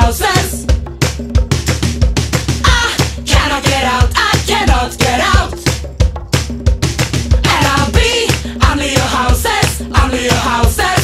houses. I cannot get out, I cannot get out. And I'll be under your houses, under your houses.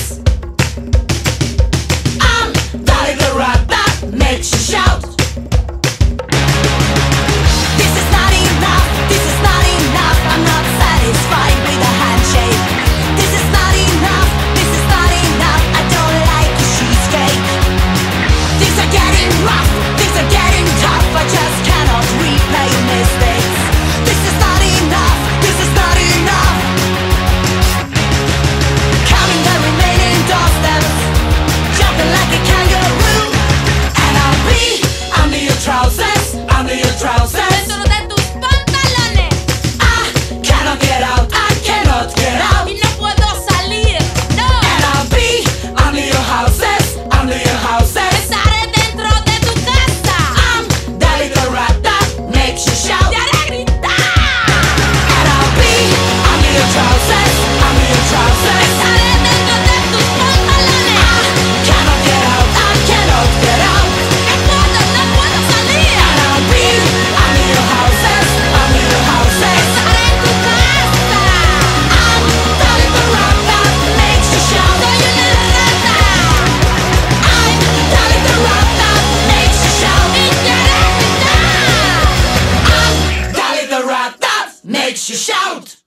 Shout!